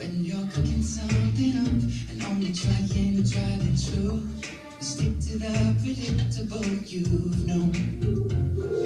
When you're cooking something up and only trying to try the truth, stick to the predictable you've known.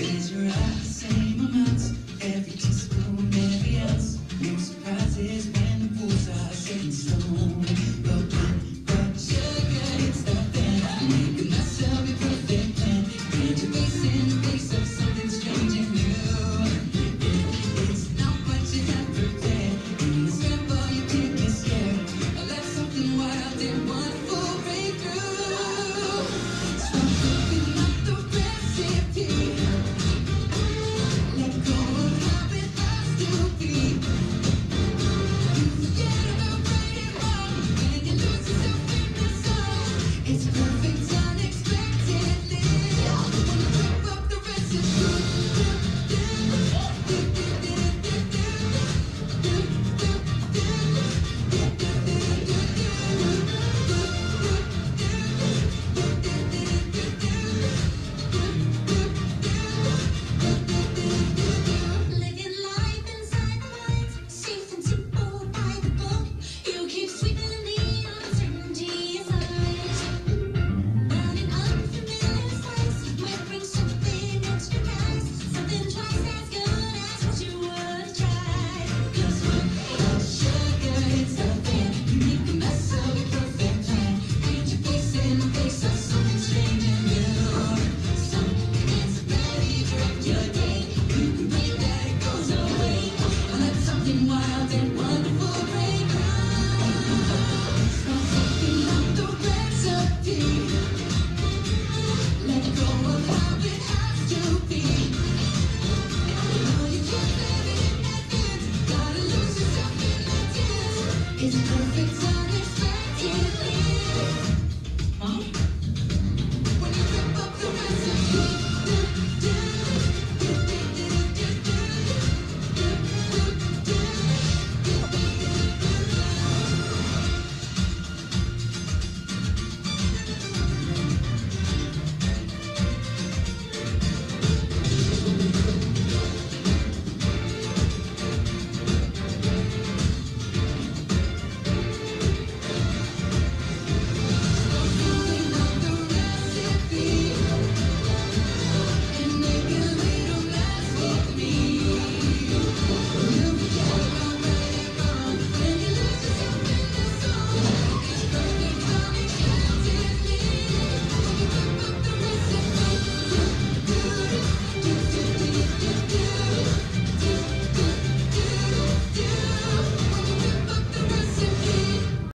is perfect.